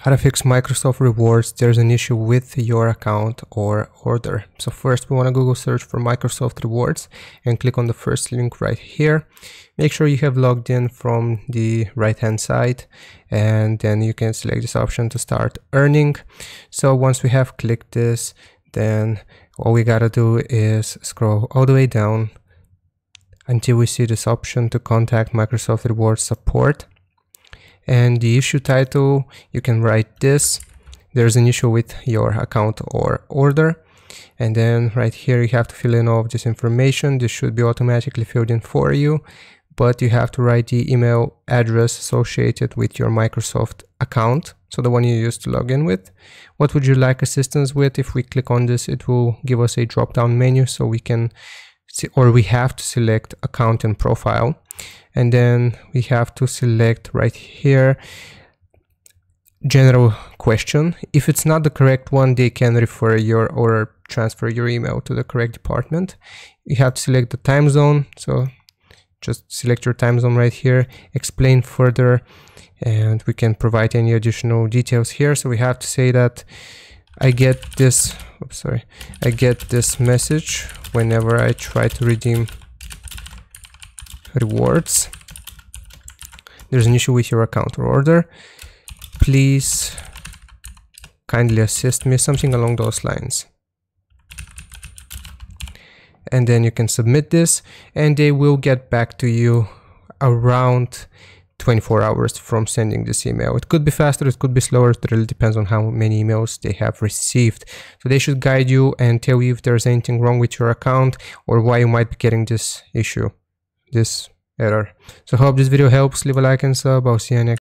how to fix Microsoft rewards there's an issue with your account or order. So first we want to google search for Microsoft rewards and click on the first link right here. Make sure you have logged in from the right hand side and then you can select this option to start earning. So once we have clicked this then all we gotta do is scroll all the way down until we see this option to contact Microsoft Rewards support and the issue title you can write this. There's an issue with your account or order. And then right here you have to fill in all of this information. This should be automatically filled in for you but you have to write the email address associated with your Microsoft account. So the one you used to log in with. What would you like assistance with? If we click on this it will give us a drop down menu so we can see, or we have to select account and profile and then we have to select right here general question. If it's not the correct one they can refer your or transfer your email to the correct department. You have to select the time zone. So just select your time zone right here explain further and we can provide any additional details here. So we have to say that I get this oops, sorry I get this message whenever I try to redeem rewards there's an issue with your account or order please kindly assist me something along those lines and then you can submit this and they will get back to you around 24 hours from sending this email. It could be faster, it could be slower, it really depends on how many emails they have received. So they should guide you and tell you if there's anything wrong with your account or why you might be getting this issue, this error. So hope this video helps, leave a like and sub, I'll see you next